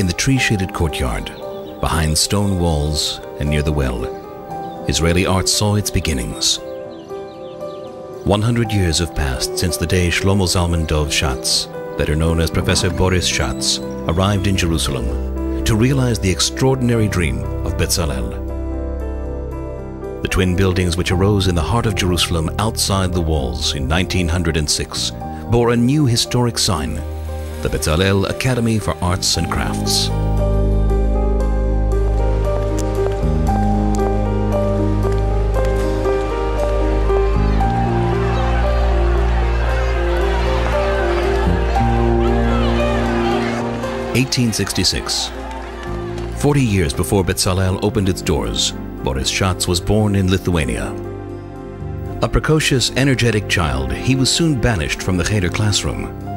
In the tree-shaded courtyard, behind stone walls and near the well, Israeli art saw its beginnings. 100 years have passed since the day Shlomo Zalman Dov Schatz, better known as Professor Boris Schatz, arrived in Jerusalem to realize the extraordinary dream of Bezalel. The twin buildings which arose in the heart of Jerusalem outside the walls in 1906 bore a new historic sign, the Bezalel Academy for Arts and Crafts. Eighteen sixty-six. Forty years before Bezalel opened its doors, Boris Schatz was born in Lithuania. A precocious, energetic child, he was soon banished from the Cheder classroom.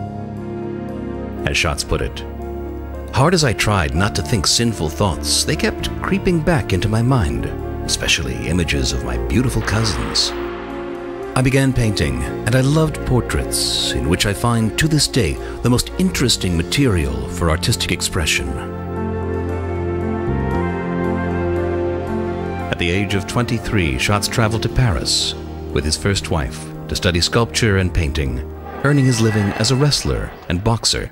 As Schatz put it, hard as I tried not to think sinful thoughts, they kept creeping back into my mind, especially images of my beautiful cousins. I began painting, and I loved portraits, in which I find to this day the most interesting material for artistic expression. At the age of 23, Schatz traveled to Paris with his first wife to study sculpture and painting, earning his living as a wrestler and boxer.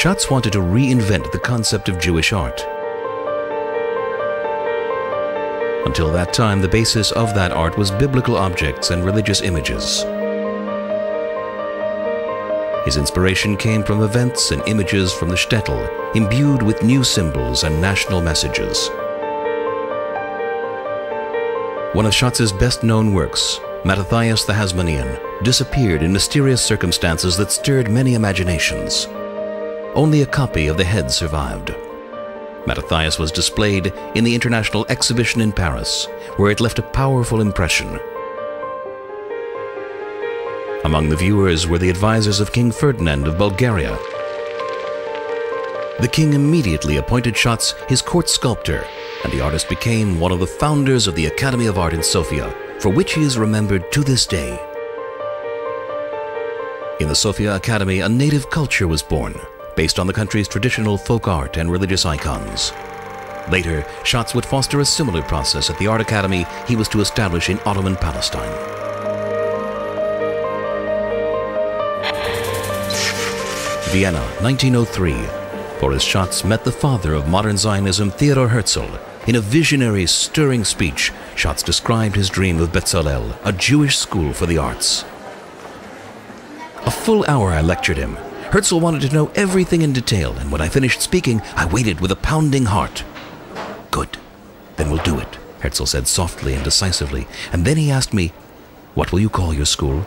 Schatz wanted to reinvent the concept of Jewish art. Until that time, the basis of that art was biblical objects and religious images. His inspiration came from events and images from the shtetl, imbued with new symbols and national messages. One of Schatz's best-known works, Mattathias the Hasmonean, disappeared in mysterious circumstances that stirred many imaginations. Only a copy of the head survived. Mattathias was displayed in the International Exhibition in Paris, where it left a powerful impression. Among the viewers were the advisors of King Ferdinand of Bulgaria. The king immediately appointed Schatz his court sculptor, and the artist became one of the founders of the Academy of Art in Sofia, for which he is remembered to this day. In the Sofia Academy, a native culture was born, based on the country's traditional folk art and religious icons. Later, Schatz would foster a similar process at the art academy he was to establish in Ottoman Palestine. Vienna, 1903. Boris Schatz met the father of modern Zionism, Theodor Herzl. In a visionary, stirring speech, Schatz described his dream of Bezalel, a Jewish school for the arts. A full hour I lectured him, Herzl wanted to know everything in detail, and when I finished speaking, I waited with a pounding heart. Good. Then we'll do it, Herzl said softly and decisively, and then he asked me, What will you call your school?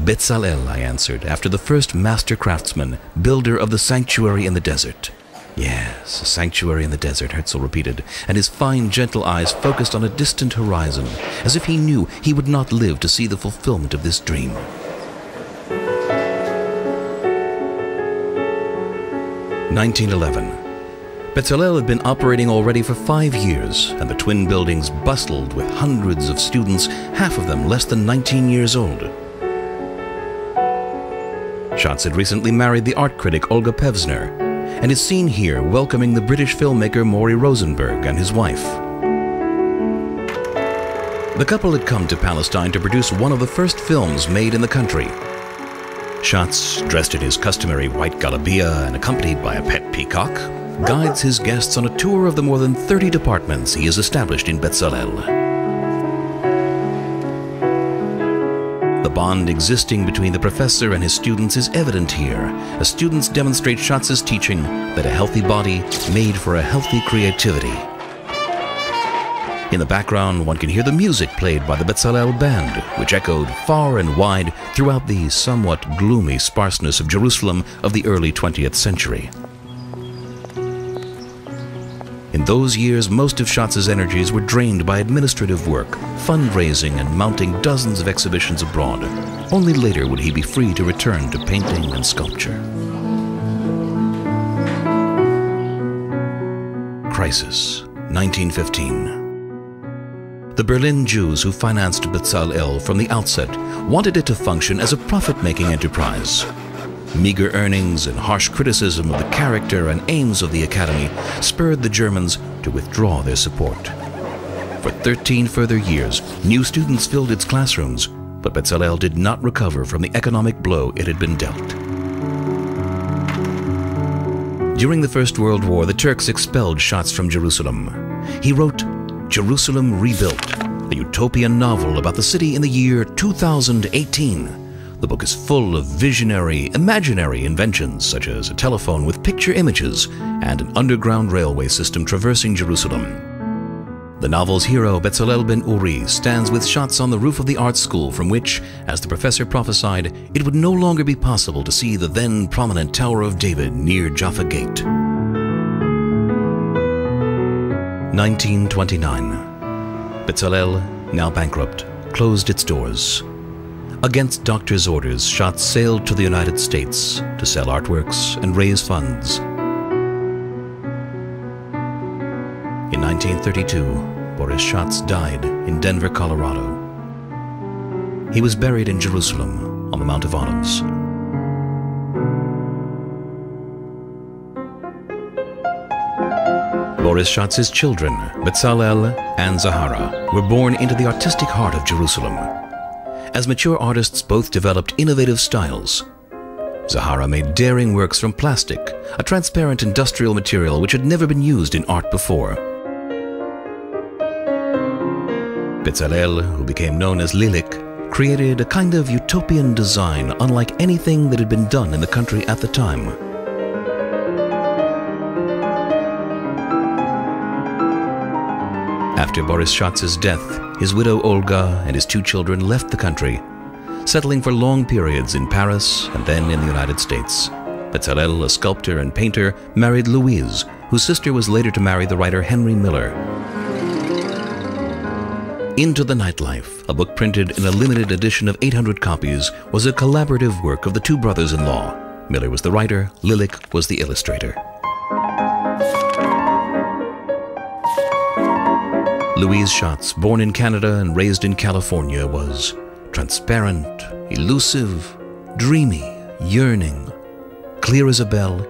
Bezalel, I answered, after the first master craftsman, builder of the sanctuary in the desert. Yes, a sanctuary in the desert, Herzl repeated, and his fine, gentle eyes focused on a distant horizon, as if he knew he would not live to see the fulfillment of this dream. 1911. Bezalel had been operating already for five years, and the twin buildings bustled with hundreds of students, half of them less than 19 years old. Schatz had recently married the art critic Olga Pevsner, and is seen here welcoming the British filmmaker Murray Rosenberg and his wife. The couple had come to Palestine to produce one of the first films made in the country, Schatz, dressed in his customary white galabia and accompanied by a pet peacock, guides his guests on a tour of the more than 30 departments he has established in Bezalel. The bond existing between the professor and his students is evident here, as students demonstrate Schatz's teaching that a healthy body made for a healthy creativity. In the background, one can hear the music played by the Bezalel Band, which echoed far and wide throughout the somewhat gloomy sparseness of Jerusalem of the early 20th century. In those years, most of Schatz's energies were drained by administrative work, fundraising, and mounting dozens of exhibitions abroad. Only later would he be free to return to painting and sculpture. Crisis, 1915. The Berlin Jews who financed Bezalel from the outset wanted it to function as a profit-making enterprise. Meager earnings and harsh criticism of the character and aims of the academy spurred the Germans to withdraw their support. For 13 further years, new students filled its classrooms, but Bezalel did not recover from the economic blow it had been dealt. During the First World War, the Turks expelled Schatz from Jerusalem. He wrote Jerusalem Rebuilt, a utopian novel about the city in the year 2018. The book is full of visionary, imaginary inventions such as a telephone with picture images and an underground railway system traversing Jerusalem. The novel's hero, Bezalel ben Uri, stands with Schatz on the roof of the art school from which, as the professor prophesied, it would no longer be possible to see the then prominent Tower of David near Jaffa Gate. 1929. Bezalel, now bankrupt, closed its doors. Against doctors' orders, Schatz sailed to the United States to sell artworks and raise funds. In 1932, Boris Schatz died in Denver, Colorado. He was buried in Jerusalem on the Mount of Olives. Boris Schatz's children, Bezalel and Zahara, were born into the artistic heart of Jerusalem. As mature artists both developed innovative styles. Zahara made daring works from plastic, a transparent industrial material which had never been used in art before. Bezalel, who became known as Lilik, created a kind of utopian design unlike anything that had been done in the country at the time. After Boris Schatz's death, his widow Olga and his two children left the country, settling for long periods in Paris and then in the United States. Bezalel, a sculptor and painter, married Louise, whose sister was later to marry the writer Henry Miller. Into the Nightlife, a book printed in a limited edition of 800 copies, was a collaborative work of the two brothers-in-law. Miller was the writer, Lilik was the illustrator. Louise Schatz, born in Canada and raised in California, was transparent, elusive, dreamy, yearning, clear as a bell,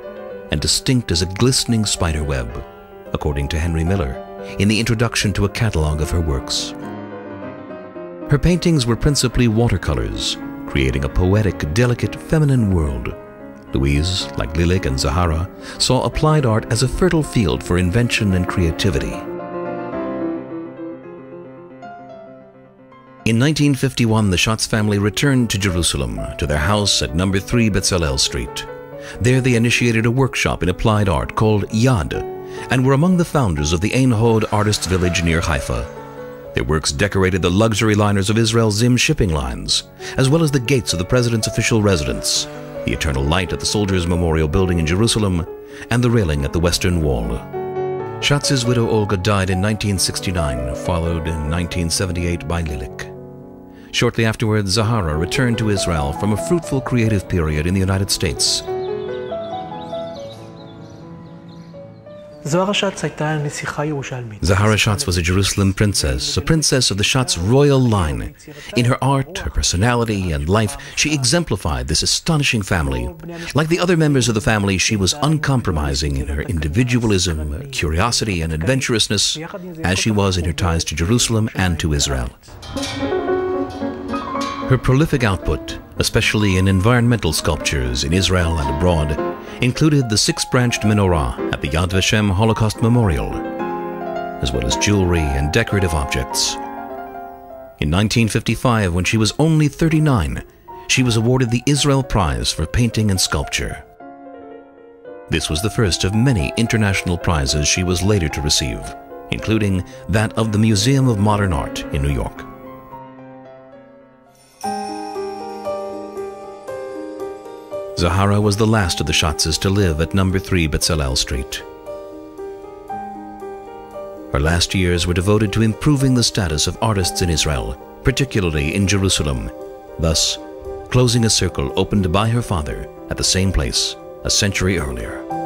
and distinct as a glistening spider web, according to Henry Miller in the introduction to a catalog of her works. Her paintings were principally watercolors, creating a poetic, delicate, feminine world. Louise, like Lilik and Zahara, saw applied art as a fertile field for invention and creativity. In 1951, the Schatz family returned to Jerusalem, to their house at number 3 Bezalel Street. There they initiated a workshop in applied art called Yad, and were among the founders of the Ein Hod Artists Village near Haifa. Their works decorated the luxury liners of Israel's Zim shipping lines, as well as the gates of the president's official residence, the Eternal Light at the Soldiers' Memorial Building in Jerusalem, and the railing at the Western Wall. Schatz's widow Olga died in 1969, followed in 1978 by Lilik. Shortly afterwards, Zahara returned to Israel from a fruitful creative period in the United States. Zahara Schatz was a Jerusalem princess, a princess of the Schatz royal line. In her art, her personality, and life, she exemplified this astonishing family. Like the other members of the family, she was uncompromising in her individualism, curiosity, and adventurousness, as she was in her ties to Jerusalem and to Israel. Her prolific output, especially in environmental sculptures in Israel and abroad, included the six-branched menorah at the Yad Vashem Holocaust Memorial, as well as jewelry and decorative objects. In 1955, when she was only 39, she was awarded the Israel Prize for Painting and Sculpture. This was the first of many international prizes she was later to receive, including that of the Museum of Modern Art in New York. Zahara was the last of the Schatzes to live at number 3 Bezalel Street. Her last years were devoted to improving the status of artists in Israel, particularly in Jerusalem, thus closing a circle opened by her father at the same place a century earlier.